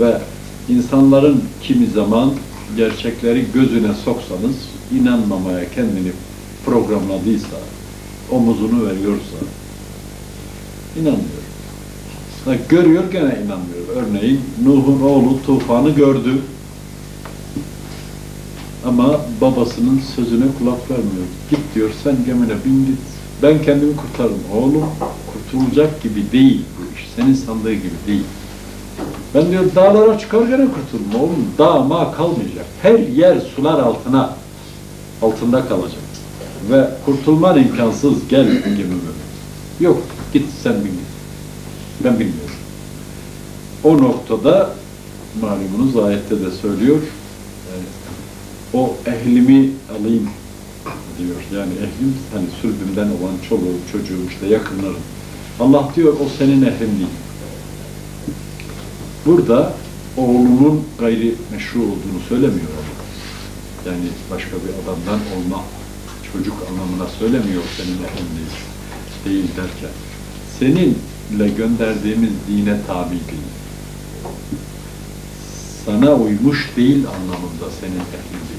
Ve insanların kimi zaman gerçekleri gözüne soksanız inanmamaya kendini programladıysa, omuzunu veriyorsa inanmıyor. Görüyor gene inanmıyor. Örneğin Nuh'un oğlu tufanı gördü. Ama babasının sözüne kulak vermiyor. Git diyor sen gemine bin git. Ben kendimi kurtarırım. Oğlum kurtulacak gibi değil bu iş. Senin sandığı gibi değil. Ben diyor dağlara çıkar gene kurtulurum oğlum. Dağ ma kalmayacak. Her yer sular altına altında kalacak. Ve kurtulman imkansız. Gel gemime. Yok git sen bin git. Ben bilmiyorum. O noktada malumunuz ayette de söylüyor. o ehlimi alayım diyor. Yani ehlim hani sülbümden olan çoluğum, çocuğum, işte yakınlarım. Allah diyor o senin ehlin değil. Burada oğlunun gayri meşru olduğunu söylemiyor Allah. Yani başka bir adamdan olma çocuk anlamına söylemiyor senin ehlin değil, derken. Seninle gönderdiğimiz dine tabi değil. Sana uymuş değil anlamında senin ehlin.